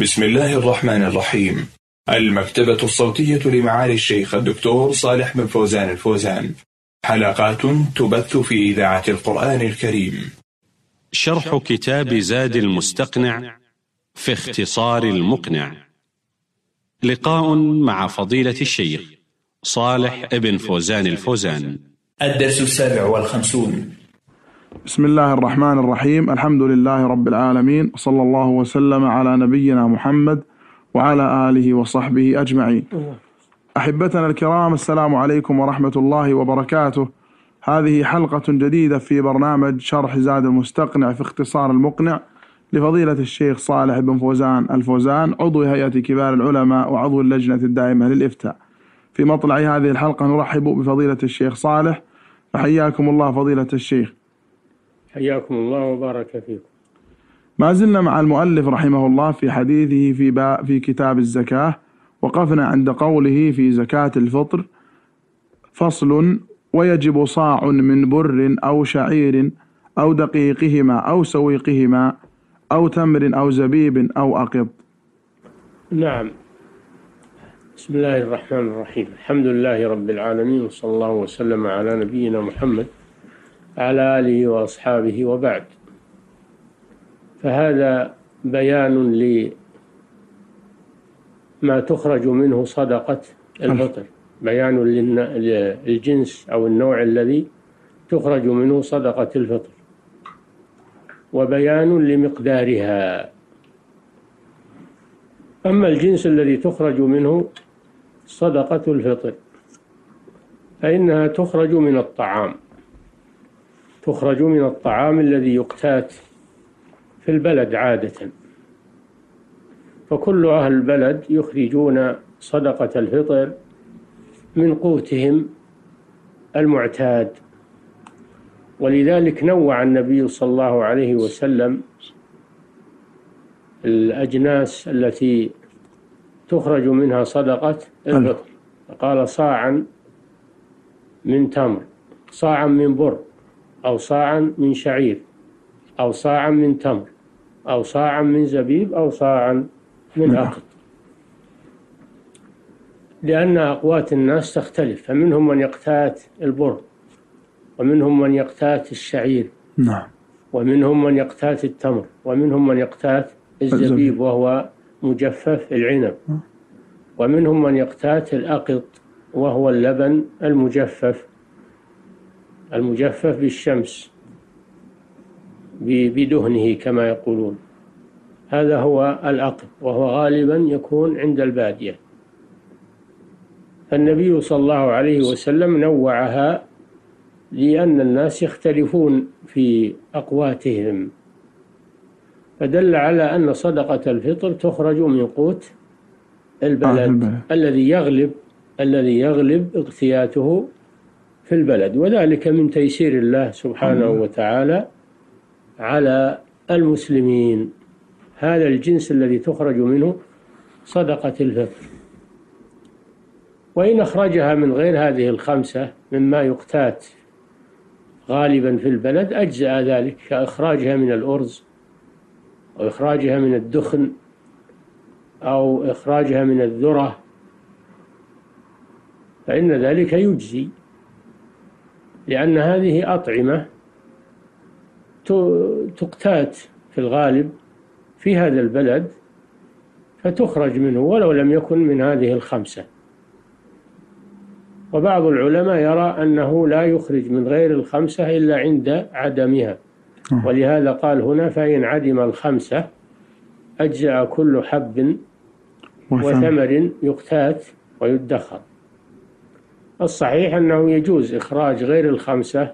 بسم الله الرحمن الرحيم. المكتبة الصوتية لمعالي الشيخ الدكتور صالح بن فوزان الفوزان. حلقات تبث في إذاعة القرآن الكريم. شرح كتاب زاد المستقنع في اختصار المقنع. لقاء مع فضيلة الشيخ صالح بن فوزان الفوزان. الدرس السابع والخمسون. بسم الله الرحمن الرحيم. الحمد لله رب العالمين. صلى الله وسلم على نبينا محمد وعلى آله وصحبه أجمعين. أحبتنا الكرام السلام عليكم ورحمة الله وبركاته. هذه حلقة جديدة في برنامج شرح زاد المستقنع في اختصار المقنع لفضيلة الشيخ صالح بن فوزان الفوزان عضو هيئة كبار العلماء وعضو اللجنة الدائمة للإفتاء. في مطلع هذه الحلقة نرحب بفضيلة الشيخ صالح. فحياكم الله فضيلة الشيخ. حياكم الله وبارك فيكم. ما زلنا مع المؤلف رحمه الله في حديثه في في كتاب الزكاة وقفنا عند قوله في زكاة الفطر فصل ويجب صاع من بر أو شعير أو دقيقهما أو سويقهما أو تمر أو زبيب أو أقط. نعم. بسم الله الرحمن الرحيم. الحمد لله رب العالمين وصلى الله وسلم على نبينا محمد على آله وأصحابه وبعد. فهذا بيان لما تخرج منه صدقة الفطر. بيان للجنس أو النوع الذي تخرج منه صدقة الفطر. وبيان لمقدارها. أما الجنس الذي تخرج منه صدقة الفطر فإنها تخرج من الطعام. تخرج من الطعام الذي يقتات في البلد عادة. فكل أهل البلد يخرجون صدقة الفطر من قوتهم المعتاد. ولذلك نوع النبي صلى الله عليه وسلم الأجناس التي تخرج منها صدقة الفطر. قال صاعا من تمر صاعا من بر. أو صاعا من شعير أو صاعا من تمر أو صاعا من زبيب أو صاعا من أقط لأن أقوات الناس تختلف فمنهم من يقتات البر ومنهم من يقتات الشعير نعم. ومنهم من يقتات التمر ومنهم من يقتات الزبيب وهو مجفف العنب ومنهم من يقتات الأقط وهو اللبن المجفف. المجفف بالشمس بدهنه كما يقولون. هذا هو الأقط وهو غالبا يكون عند البادية. فالنبي صلى الله عليه وسلم نوعها لأن الناس يختلفون في أقواتهم. فدل على أن صدقة الفطر تخرج من قوت البلد آه الذي يغلب الذي يغلب اغتياته في البلد وذلك من تيسير الله سبحانه وتعالى على المسلمين. هذا الجنس الذي تخرج منه صدقة الفطر وإن أخرجها من غير هذه الخمسة مما يقتات غالبا في البلد أجزأ ذلك كإخراجها من الأرز أو إخراجها من الدخن أو إخراجها من الذرة. فإن ذلك يجزي. لأن هذه أطعمة تقتات في الغالب في هذا البلد فتخرج منه ولو لم يكن من هذه الخمسة. وبعض العلماء يرى أنه لا يخرج من غير الخمسة إلا عند عدمها. ولهذا قال هنا فإن عدم الخمسة أجزأ كل حب وثمر يقتات ويدخر. الصحيح أنه يجوز إخراج غير الخمسة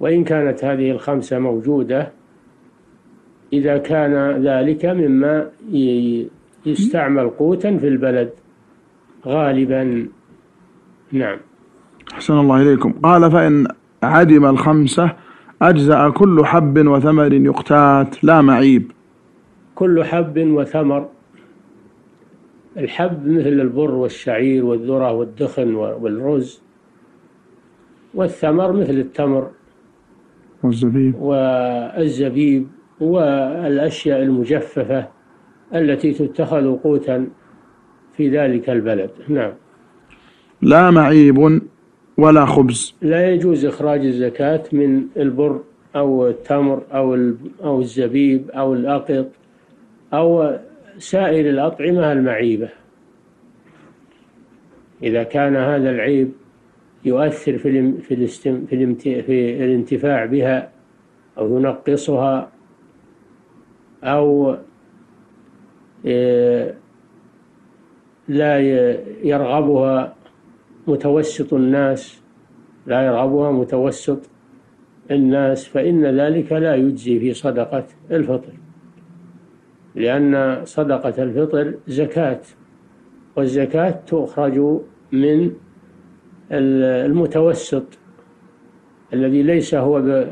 وإن كانت هذه الخمسة موجودة إذا كان ذلك مما يستعمل قوتا في البلد. غالبا نعم. أحسن الله إليكم. قال فإن عدم الخمسة أجزأ كل حب وثمر يقتات لا معيب. كل حب وثمر الحب مثل البر والشعير والذرة والدخن والرز والثمر مثل التمر والزبيب. والزبيب والأشياء المجففة التي تتخذ قوتا في ذلك البلد. نعم. لا معيب ولا خبز. لا يجوز إخراج الزكاة من البر أو التمر أو أو الزبيب أو الأقط أو سائر الأطعمة المعيبة. إذا كان هذا العيب يؤثر في في في الانتفاع بها أو ينقصها أو آه، لا يرغبها متوسط الناس. لا يرغبها متوسط الناس فإن ذلك لا يجزي في صدقة الفطر. لأن صدقة الفطر زكاة والزكاة تخرج من المتوسط الذي ليس هو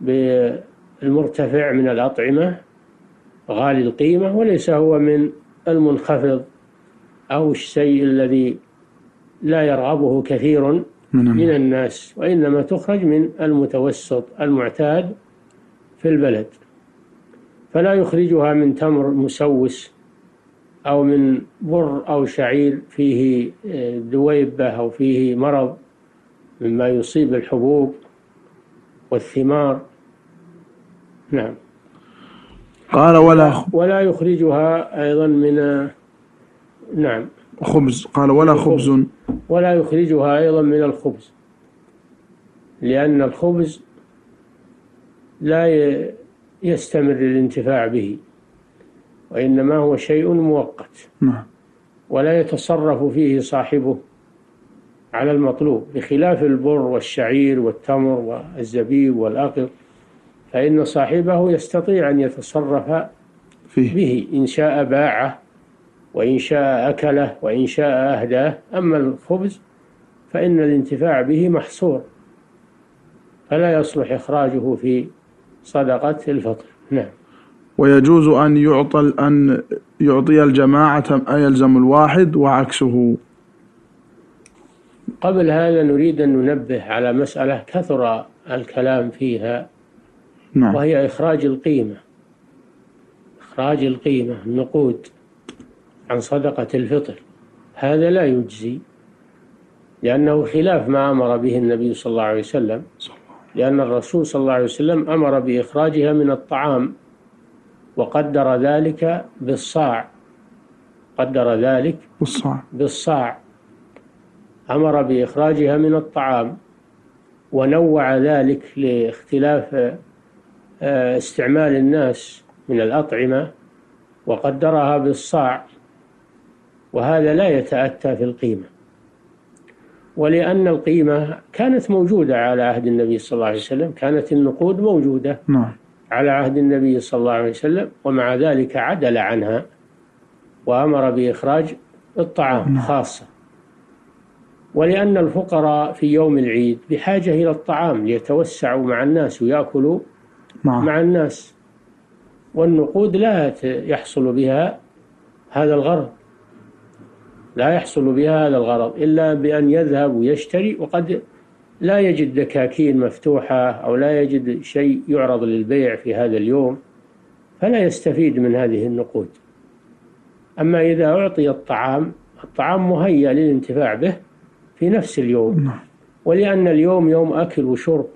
بالمرتفع من الأطعمة غالي القيمة وليس هو من المنخفض أو الشيء الذي لا يرغبه كثير من الناس وإنما تخرج من المتوسط المعتاد في البلد. فلا يخرجها من تمر مسوس أو من بر أو شعير فيه آه، دويبة أو فيه مرض مما يصيب الحبوب والثمار. نعم. قال ولا ولا يخرجها أيضا من نعم. خبز. قال ولا خبز. ولا يخرجها أيضا من الخبز لأن الخبز لا يستمر الانتفاع به وإنما هو شيء مؤقت. نعم. ولا يتصرف فيه صاحبه على المطلوب. بخلاف البر والشعير والتمر والزبيب والأقط فإن صاحبه يستطيع أن يتصرف فيه. به إن شاء باعه وإن شاء أكله وإن شاء أهداه. أما الخبز فإن الانتفاع به محصور فلا يصلح إخراجه في صدقة الفطر نعم. ويجوز أن يعطى أن يعطي الجماعة يلزم الواحد وعكسه. قبل هذا نريد أن ننبه على مسألة كثر الكلام فيها نعم. وهي إخراج القيمة. إخراج القيمة النقود عن صدقة الفطر. هذا لا يجزي لأنه خلاف ما أمر به النبي صلى الله عليه وسلم. لأن الرسول صلى الله عليه وسلم أمر بإخراجها من الطعام وقدر ذلك بالصاع. قدر ذلك بالصاع. بالصاع. أمر بإخراجها من الطعام ونوع ذلك لاختلاف آه، استعمال الناس من الأطعمة وقدرها بالصاع. وهذا لا يتأتى في القيمة. ولأن القيمة كانت موجودة على عهد النبي صلى الله عليه وسلم كانت النقود موجودة نعم على عهد النبي صلى الله عليه وسلم ومع ذلك عدل عنها وأمر بإخراج الطعام نعم. خاصة ولأن الفقراء في يوم العيد بحاجة إلى الطعام ليتوسعوا مع الناس ويأكلوا نعم. مع الناس والنقود لا يحصل بها هذا الغرض لا يحصل بها هذا الغرض إلا بأن يذهب ويشتري وقد لا يجد دكاكين مفتوحة أو لا يجد شيء يعرض للبيع في هذا اليوم فلا يستفيد من هذه النقود أما إذا أعطي الطعام الطعام مهيأ للانتفاع به في نفس اليوم نعم. ولأن اليوم يوم أكل وشرب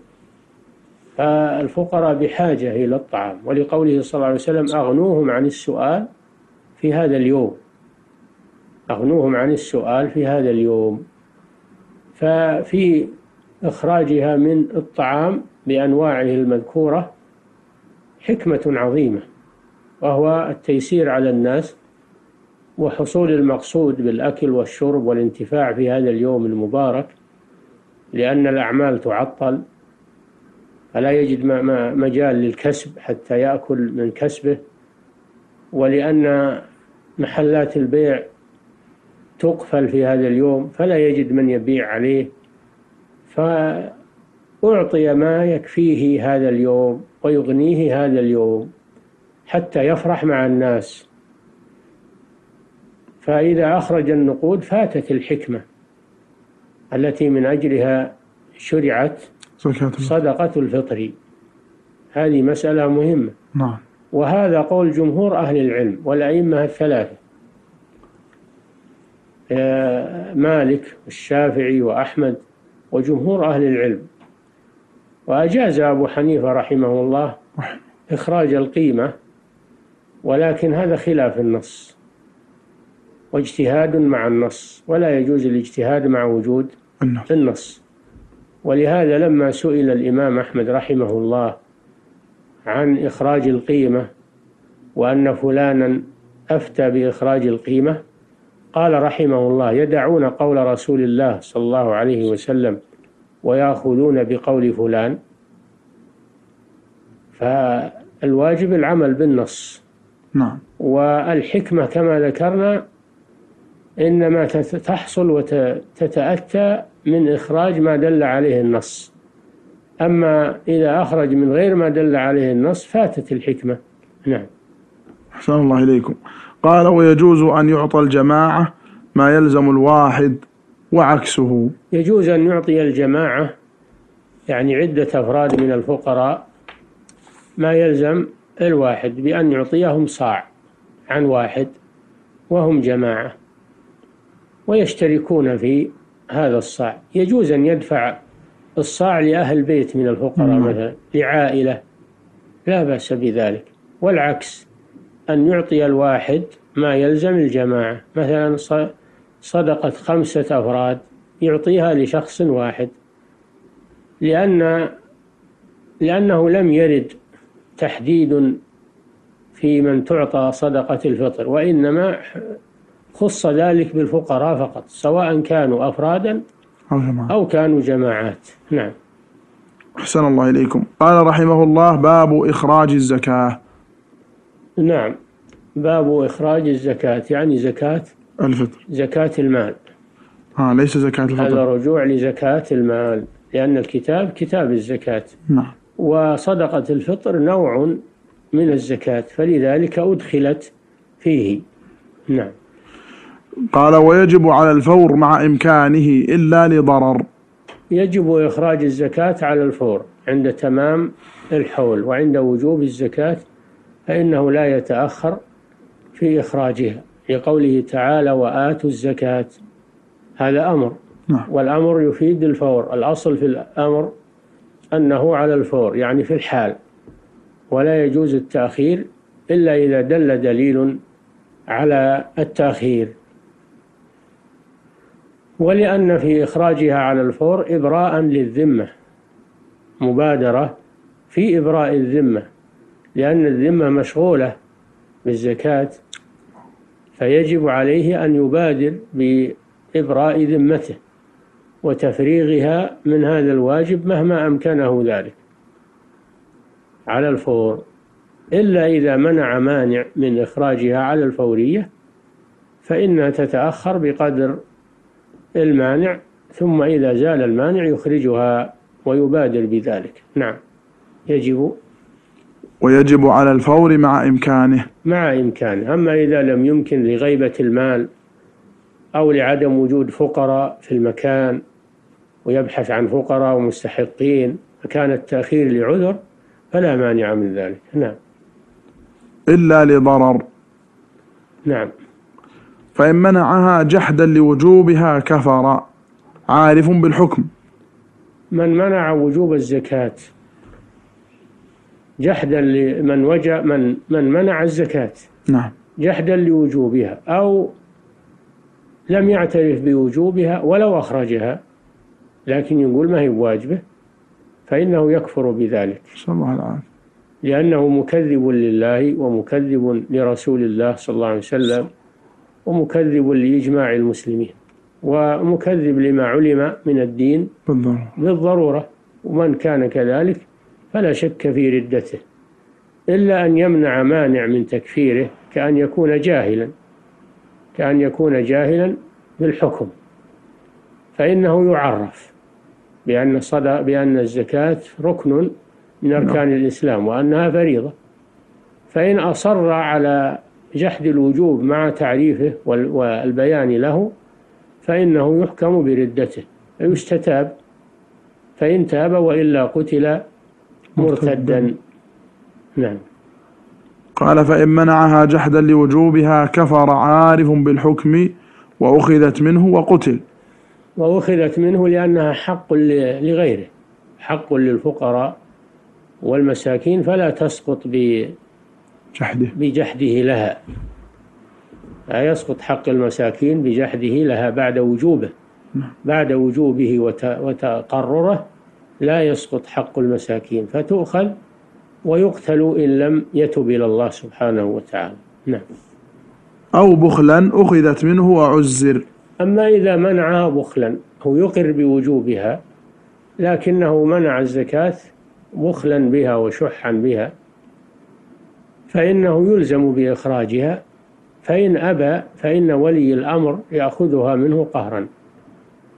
فالفقراء بحاجة إلى الطعام ولقوله صلى الله عليه وسلم أغنوهم عن السؤال في هذا اليوم أغنوهم عن السؤال في هذا اليوم. ففي إخراجها من الطعام بأنواعه المذكورة حكمة عظيمة وهو التيسير على الناس وحصول المقصود بالأكل والشرب والانتفاع في هذا اليوم المبارك لأن الأعمال تعطل فلا يجد مجال للكسب حتى يأكل من كسبه ولأن محلات البيع تقفل في هذا اليوم فلا يجد من يبيع عليه. فأعطي ما يكفيه هذا اليوم ويغنيه هذا اليوم حتى يفرح مع الناس. فإذا أخرج النقود فاتت الحكمة التي من أجلها شرعت صدقة الفطر. هذه مسألة مهمة. نعم. وهذا قول جمهور أهل العلم والأئمة الثلاثة. مالك والشافعي وأحمد وجمهور أهل العلم. وأجاز أبو حنيفة رحمه الله إخراج القيمة ولكن هذا خلاف النص واجتهاد مع النص ولا يجوز الاجتهاد مع وجود النص. ولهذا لما سئل الإمام أحمد رحمه الله عن إخراج القيمة وأن فلانا أفتى بإخراج القيمة قال رحمه الله يدعون قول رسول الله صلى الله عليه وسلم ويأخذون بقول فلان. فالواجب العمل بالنص. نعم. والحكمة كما ذكرنا إنما تحصل وتتأتى من إخراج ما دل عليه النص. أما إذا أخرج من غير ما دل عليه النص فاتت الحكمة. نعم. أحسن الله إليكم. قال ويجوز أن يعطى الجماعة ما يلزم الواحد وعكسه. يجوز أن يعطي الجماعة يعني عدة أفراد من الفقراء ما يلزم الواحد بأن يعطيهم صاع عن واحد وهم جماعة ويشتركون في هذا الصاع. يجوز أن يدفع الصاع لأهل بيت من الفقراء مم. مثلا لعائلة لا بأس بذلك والعكس. أن يعطي الواحد ما يلزم الجماعة. مثلا صدقة خمسة أفراد يعطيها لشخص واحد. لأن لأنه لم يرد تحديد في من تعطى صدقة الفطر وإنما خص ذلك بالفقراء فقط سواء كانوا أفرادا أو جماعات أو كانوا جماعات. نعم. أحسن الله إليكم. قال رحمه الله باب إخراج الزكاة. نعم. باب إخراج الزكاة يعني زكاة الفطر. زكاة المال. آه ليس زكاة الفطر. هذا رجوع لزكاة المال لأن الكتاب كتاب الزكاة. نعم. وصدقة الفطر نوع من الزكاة فلذلك أدخلت فيه. نعم. قال ويجب على الفور مع إمكانه إلا لضرر. يجب إخراج الزكاة على الفور عند تمام الحول وعند وجوب الزكاة فإنه لا يتأخر في إخراجها لقوله تعالى وآتوا الزكاة. هذا أمر. نعم. والأمر يفيد الفور. الأصل في الأمر أنه على الفور يعني في الحال. ولا يجوز التأخير إلا إذا دل دليل على التأخير. ولأن في إخراجها على الفور إبراء للذمة. مبادرة في إبراء الذمة. لأن الذمة مشغولة بالزكاة فيجب عليه أن يبادر بإبراء ذمته وتفريغها من هذا الواجب مهما أمكنه ذلك. على الفور إلا إذا منع مانع من إخراجها على الفورية فإنها تتأخر بقدر المانع ثم إذا زال المانع يخرجها ويبادر بذلك. نعم يجب ويجب على الفور مع إمكانه. مع إمكانه. أما إذا لم يمكن لغيبة المال أو لعدم وجود فقراء في المكان ويبحث عن فقراء ومستحقين فكان التأخير لعذر فلا مانع من ذلك. نعم. إلا لضرر. نعم. فإن منعها جحدا لوجوبها كفر. عارف بالحكم. من منع وجوب الزكاة جحدا لمن وجع من من منع الزكاة. نعم. جحدا لوجوبها أو لم يعترف بوجوبها ولو أخرجها لكن يقول ما هي بواجبه فإنه يكفر بذلك. صلى الله العافية لأنه مكذب لله ومكذب لرسول الله صلى الله عليه وسلم ومكذب لإجماع المسلمين ومكذب لما علم من الدين بالضرورة. بالضرورة ومن كان كذلك فلا شك في ردته إلا أن يمنع مانع من تكفيره كأن يكون جاهلا كأن يكون جاهلا بالحكم. فإنه يعرف بأن صدى بأن الزكاة ركن من أركان الإسلام وأنها فريضة. فإن أصر على جحد الوجوب مع تعريفه والبيان له فإنه يحكم بردته فيستتاب فإن تاب وإلا قتل مرتدا. نعم. قال فإن منعها جحدا لوجوبها كفر عارف بالحكم وأخذت منه وقتل. وأخذت منه لأنها حق لغيره حق للفقراء والمساكين فلا تسقط جحده. بجحده لها. لا يسقط حق المساكين بجحده لها بعد وجوبه بعد وجوبه وتقرره. لا يسقط حق المساكين فتؤخذ ويقتل إن لم يتب إلى الله سبحانه وتعالى. نعم. أو بخلا أخذت منه وعزر. أما إذا منعها بخلا هو يقر بوجوبها لكنه منع الزكاة بخلا بها وشحا بها فإنه يلزم بإخراجها فإن أبى فإن ولي الأمر يأخذها منه قهرا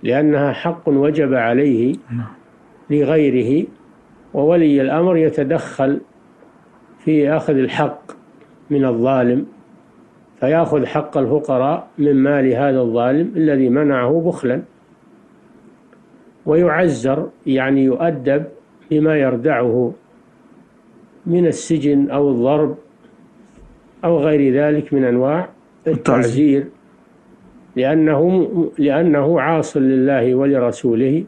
لأنها حق وجب عليه لغيره وولي الأمر يتدخل في أخذ الحق من الظالم فيأخذ حق الفقراء من مال هذا الظالم الذي منعه بخلا. ويعزر يعني يؤدب بما يردعه من السجن أو الضرب أو غير ذلك من أنواع التعزير لأنه لأنه عاص لله ولرسوله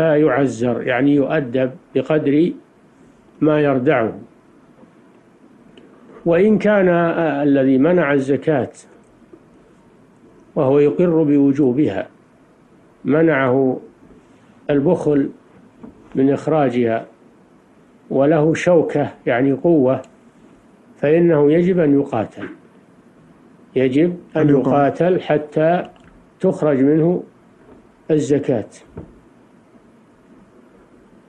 فيعزر يعني يؤدب بقدر ما يردعه. وإن كان الذي منع الزكاة وهو يقر بوجوبها منعه البخل من إخراجها وله شوكة يعني قوة فإنه يجب أن يقاتل. يجب أن يقاتل حتى تخرج منه الزكاة.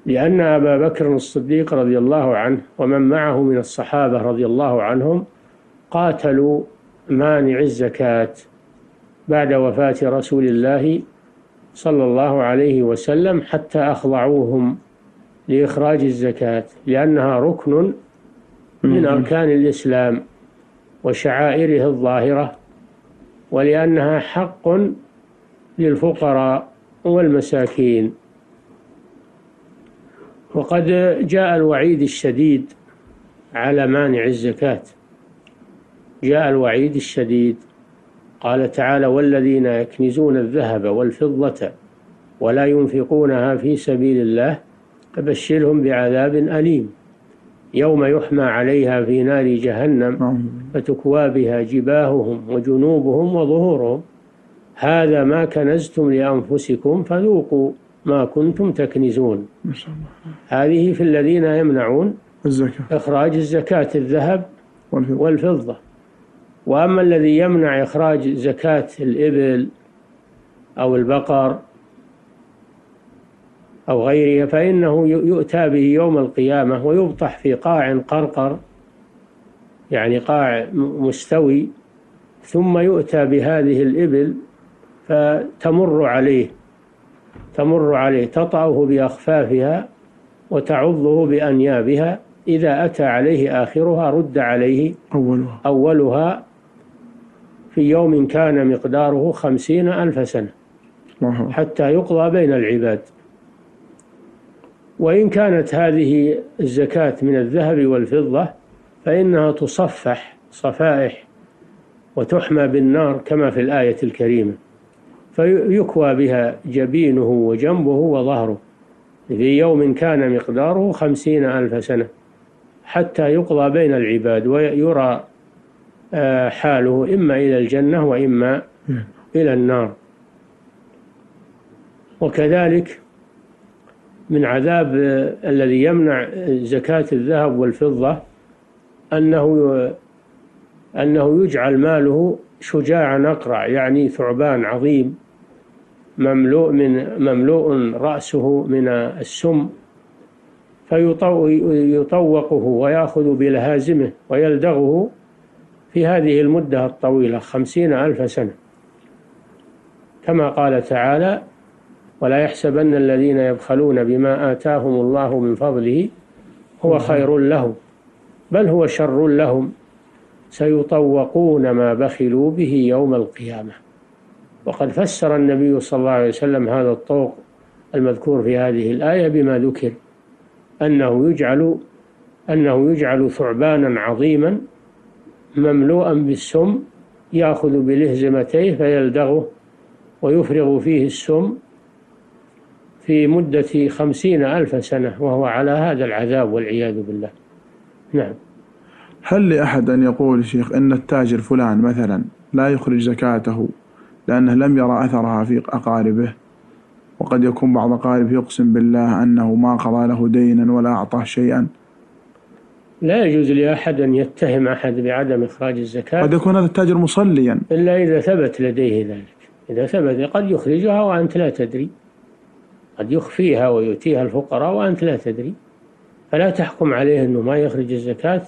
لأن أبا بكر الصديق رضي الله عنه ومن معه من الصحابة رضي الله عنهم قاتلوا مانع الزكاة بعد وفاة رسول الله صلى الله عليه وسلم حتى أخضعوهم لإخراج الزكاة لأنها ركن من أركان الإسلام وشعائره الظاهرة ولأنها حق للفقراء والمساكين. وقد جاء الوعيد الشديد على مانع الزكاة جاء الوعيد الشديد قال تعالى والذين يكنزون الذهب والفضة ولا ينفقونها في سبيل الله فبشرهم بعذاب أليم يوم يحمى عليها في نار جهنم. فتكوى بها جباههم وجنوبهم وظهورهم هذا ما كنزتم لأنفسكم فذوقوا ما كنتم تكنزون ما شاء الله. هذه في الذين يمنعون الزكاة إخراج الزكاة الذهب والفضة, والفضة. وأما الذي يمنع إخراج زكاة الإبل أو البقر أو غيرها فإنه يؤتى به يوم القيامة ويبطح في قاع قرقر يعني قاع مستوي ثم يؤتى بهذه الإبل فتمر عليه تمر عليه تطأه بأخفافها وتعضه بأنيابها إذا أتى عليه آخرها رد عليه أولها, أولها في يوم كان مقداره خمسين ألف سنة حتى يقضى بين العباد. وإن كانت هذه الزكاة من الذهب والفضة فإنها تصفح صفائح وتحمى بالنار كما في الآية الكريمة. فيكوى بها جبينه وجنبه وظهره. في يوم كان مقداره خمسين ألف سنة. حتى يقضى بين العباد ويرى آه، حاله إما إلى الجنة وإما إلى النار. وكذلك من عذاب الذي يمنع زكاة الذهب والفضة أنه أنه يجعل ماله شجاعا أقرع يعني ثعبان عظيم. مملوء من مملوء رأسه من السم فيطوقه ويأخذ بلهازمه ويلدغه في هذه المدة الطويلة خمسين ألف سنة. كما قال تعالى ولا يحسبن الذين يبخلون بما آتاهم الله من فضله هو خير لهم بل هو شر لهم سيطوقون ما بخلوا به يوم القيامة. وقد فسر النبي صلى الله عليه وسلم هذا الطوق المذكور في هذه الآية بما ذكر أنه يجعل أنه يجعل ثعبانا عظيما مملوءا بالسم يأخذ بلهزمتيه فيلدغه ويفرغ فيه السم في مدة خمسين ألف سنة وهو على هذا العذاب والعياذ بالله. نعم. هل لأحد أن يقول شيخ أن التاجر فلان مثلا لا يخرج زكاته لأنه لم يرى أثرها في أقاربه وقد يكون بعض أقاربه يقسم بالله أنه ما قضى له دينا ولا أعطاه شيئا. لا يجوز لأحد أن يتهم أحد بعدم إخراج الزكاة. قد يكون هذا التاجر مصليا. إلا إذا ثبت لديه ذلك. إذا ثبت قد يخرجها وأنت لا تدري. قد يخفيها ويؤتيها الفقراء وأنت لا تدري. فلا تحكم عليه أنه ما يخرج الزكاة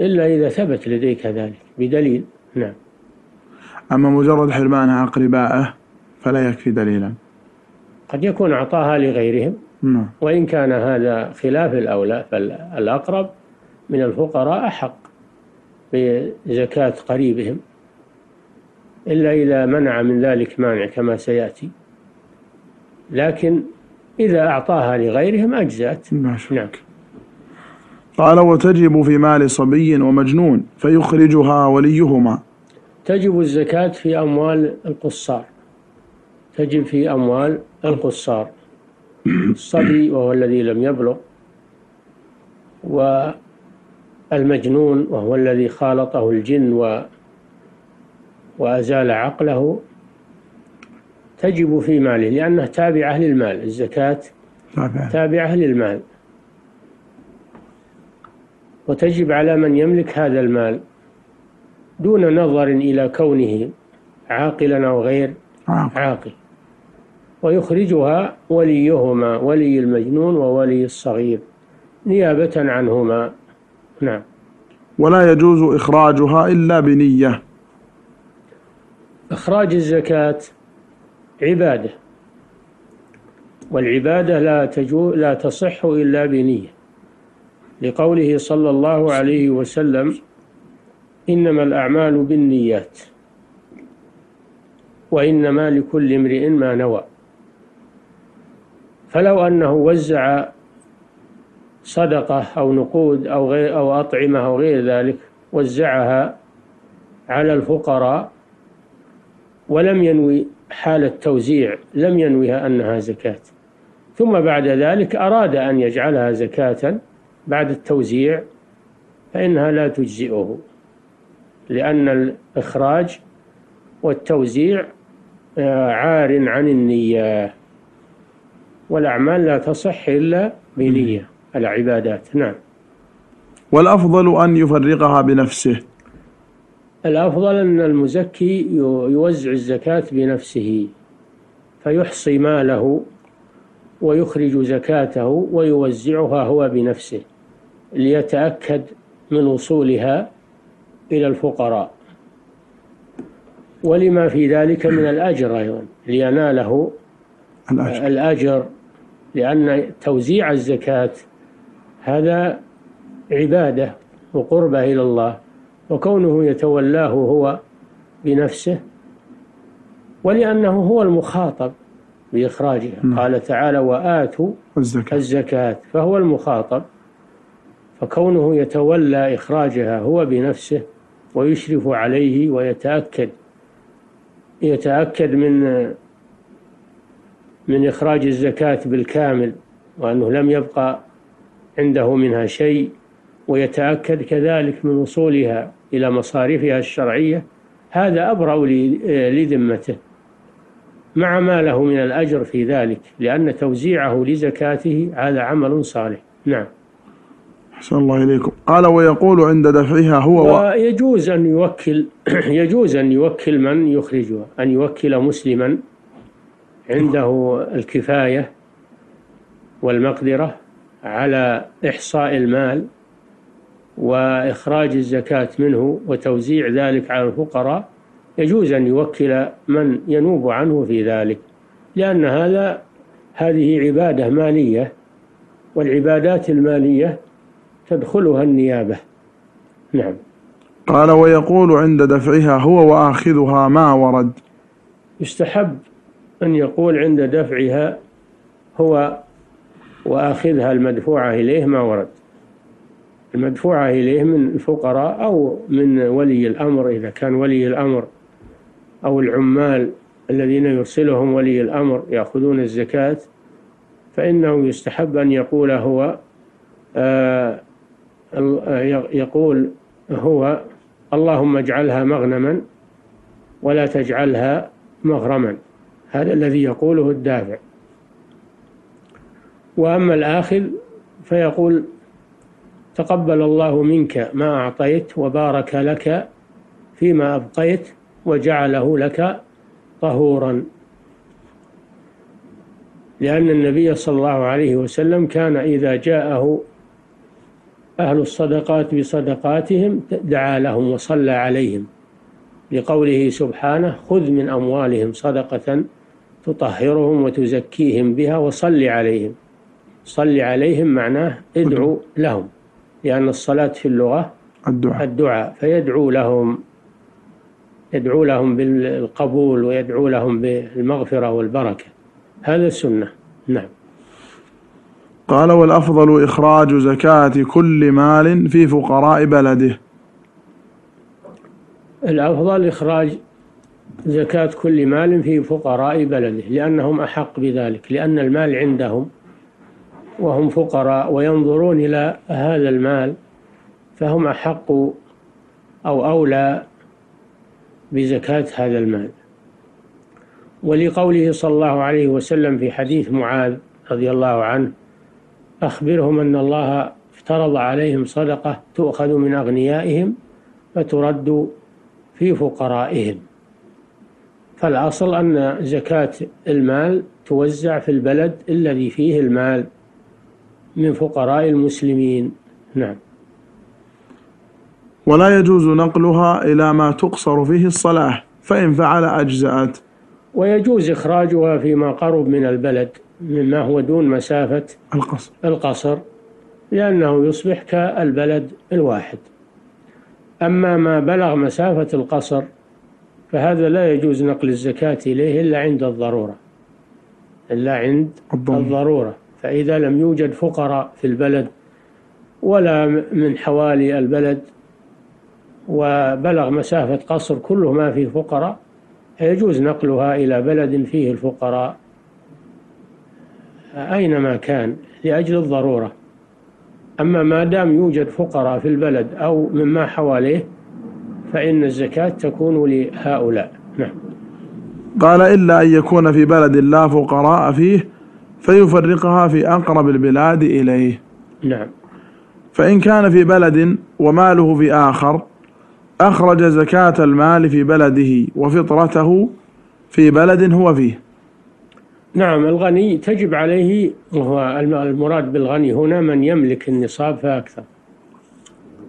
إلا إذا ثبت لديك ذلك. بدليل. نعم. أما مجرد حرمانها أقربائه فلا يكفي دليلا. قد يكون أعطاها لغيرهم. نعم. وإن كان هذا خلاف الأولى فالأقرب من الفقراء أحق بزكاة قريبهم. إلا إذا منع من ذلك مانع كما سيأتي. لكن إذا أعطاها لغيرهم أجزأت. ما نعم. قال وتجب في مال صبي ومجنون فيخرجها وليهما. تجب الزكاة في أموال القصار. تجب في أموال القصار. الصبي وهو الذي لم يبلغ والمجنون وهو الذي خالطه الجن و وأزال عقله. تجب في ماله لأنه تابعة للمال الزكاة تابع. تابعة للمال وتجب على من يملك هذا المال. دون نظر إلى كونه عاقلا أو غير عاقل. ويخرجها وليهما ولي المجنون وولي الصغير. نيابة عنهما. نعم. ولا يجوز إخراجها إلا بنية. إخراج الزكاة عبادة. والعبادة لا تجو لا تصح إلا بنية. لقوله صلى الله عليه وسلم إنما الأعمال بالنيات وإنما لكل امرئ ما نوى. فلو أنه وزع صدقة أو نقود أو غير أو أطعمة أو غير ذلك وزعها على الفقراء ولم ينوي حال التوزيع لم ينويها أنها زكاة. ثم بعد ذلك أراد أن يجعلها زكاة بعد التوزيع فإنها لا تجزئه. لأن الإخراج والتوزيع آه، عار عن النية. والأعمال لا تصح إلا بنية العبادات. نعم. والأفضل أن يفرقها بنفسه. الأفضل أن المزكي يوزع الزكاة بنفسه فيحصي ماله ويخرج زكاته ويوزعها هو بنفسه ليتأكد من وصولها إلى الفقراء. ولما في ذلك من الأجر أيضا ليناله الأجر. الأجر لأن توزيع الزكاة هذا عبادة وقربة إلى الله وكونه يتولاه هو بنفسه ولأنه هو المخاطب بإخراجها. نعم. قال تعالى وآتوا الزكاة. الزكاة فهو المخاطب فكونه يتولى إخراجها هو بنفسه ويشرف عليه ويتأكد يتأكد من من إخراج الزكاة بالكامل وأنه لم يبقى عنده منها شيء ويتأكد كذلك من وصولها إلى مصاريفها الشرعية. هذا أبرأ لذمته مع ما له من الأجر في ذلك لأن توزيعه لزكاته هذا عمل صالح. نعم. أحسن الله إليكم. قال ويقول عند دفعها هو و... ويجوز أن يوكل يجوز أن يوكل من يخرجها أن يوكل مسلما عنده الكفاية والمقدرة على إحصاء المال وإخراج الزكاة منه وتوزيع ذلك على الفقراء. يجوز أن يوكل من ينوب عنه في ذلك لأن هذا هذه عبادة مالية والعبادات المالية تدخلها النيابة. نعم. قال ويقول عند دفعها هو وآخذها ما ورد. يستحب أن يقول عند دفعها هو وآخذها المدفوعة إليه ما ورد. المدفوعة إليه من الفقراء أو من ولي الأمر إذا كان ولي الأمر أو العمال الذين يرسلهم ولي الأمر يأخذون الزكاة فإنه يستحب أن يقول هو آه، يقول هو اللهم اجعلها مغنما ولا تجعلها مغرما. هذا الذي يقوله الدافع. وأما الآخذ فيقول تقبل الله منك ما أعطيت وبارك لك فيما أبقيت وجعله لك طهورا. لأن النبي صلى الله عليه وسلم كان إذا جاءه أهل الصدقات بصدقاتهم دعا لهم وصلى عليهم لقوله سبحانه خذ من أموالهم صدقة تطهرهم وتزكيهم بها وصل عليهم. صل عليهم معناه أدعو. لهم لأن الصلاة في اللغة الدعاء. الدعاء فيدعو لهم يدعو لهم بالقبول ويدعو لهم بالمغفرة والبركة. هذا السنة. نعم. قال والأفضل إخراج زكاة كل مال في فقراء بلده. الأفضل إخراج زكاة كل مال في فقراء بلده لأنهم أحق بذلك لأن المال عندهم وهم فقراء وينظرون إلى هذا المال فهم أحق أو أولى بزكاة هذا المال. ولقوله صلى الله عليه وسلم في حديث معاذ رضي الله عنه أخبرهم أن الله افترض عليهم صدقة تؤخذ من أغنيائهم فترد في فقرائهم. فالأصل أن زكاة المال توزع في البلد الذي فيه المال من فقراء المسلمين. نعم. ولا يجوز نقلها إلى ما تقصر فيه الصلاة فإن فعل أجزأت. ويجوز إخراجها فيما قرب من البلد. مما هو دون مسافة القصر. القصر لأنه يصبح كالبلد الواحد. أما ما بلغ مسافة القصر فهذا لا يجوز نقل الزكاة إليه إلا عند الضرورة. إلا عند الضرورة, الضرورة. فإذا لم يوجد فقراء في البلد ولا من حوالي البلد وبلغ مسافة قصر كله ما فيه فقراء يجوز نقلها إلى بلد فيه الفقراء. أينما كان؟ لأجل الضرورة. أما ما دام يوجد فقراء في البلد أو مما حواليه فإن الزكاة تكون لهؤلاء. نعم. قال إلا أن يكون في بلد لا فقراء فيه فيفرقها في أقرب البلاد إليه. نعم. فإن كان في بلد وماله في آخر أخرج زكاة المال في بلده وفطرته في بلد هو فيه. نعم الغني تجب عليه وهو المراد بالغني هنا من يملك النصاب فأكثر.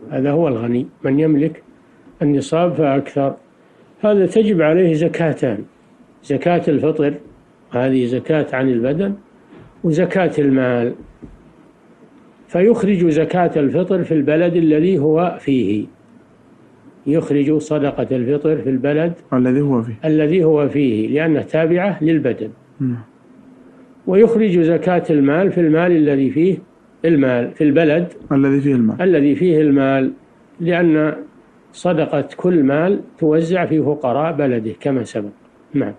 هذا هو الغني من يملك النصاب فأكثر. هذا تجب عليه زكاتان زكاة الفطر هذه زكاة عن البدن وزكاة المال. فيخرج زكاة الفطر في البلد الذي هو فيه. يخرج صدقة الفطر في البلد الذي هو فيه. الذي هو فيه لأنه تابعة للبدن. ويخرج زكاة المال في المال الذي فيه المال في البلد الذي فيه المال. الذي فيه المال لأن صدقة كل مال توزع في فقراء بلده كما سبق. نعم.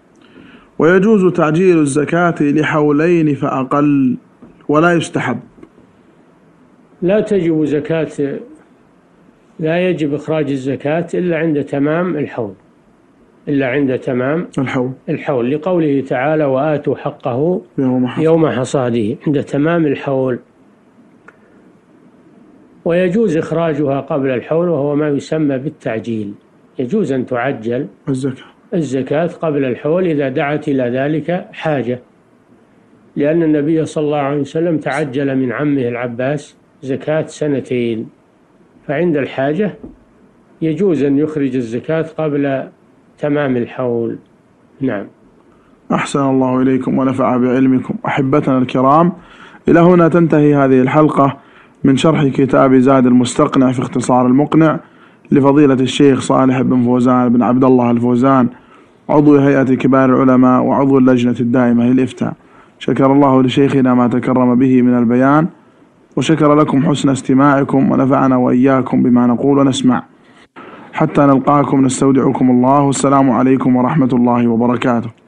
ويجوز تعجيل الزكاة لحولين فأقل ولا يستحب. لا تجب زكاة لا يجب إخراج الزكاة إلا عند تمام الحول. إلا عند تمام الحول. الحول. لقوله تعالى وآتوا حقه يوم, حصاد. يوم حصاده. عند تمام الحول. ويجوز إخراجها قبل الحول وهو ما يسمى بالتعجيل. يجوز أن تعجل الزكاة. الزكاة قبل الحول إذا دعت إلى ذلك حاجة. لأن النبي صلى الله عليه وسلم تعجل من عمه العباس زكاة سنتين. فعند الحاجة يجوز أن يخرج الزكاة قبل تمام الحول. نعم. أحسن الله إليكم ونفع بعلمكم. أحبتنا الكرام إلى هنا تنتهي هذه الحلقة من شرح كتاب زاد المستقنع في اختصار المقنع لفضيلة الشيخ صالح بن فوزان بن عبد الله الفوزان عضو هيئة كبار العلماء وعضو اللجنة الدائمة للإفتاء. شكر الله لشيخنا ما تكرم به من البيان وشكر لكم حسن استماعكم ونفعنا وإياكم بما نقول ونسمع. حتى نلقاكم نستودعكم الله. والسلام عليكم ورحمة الله وبركاته.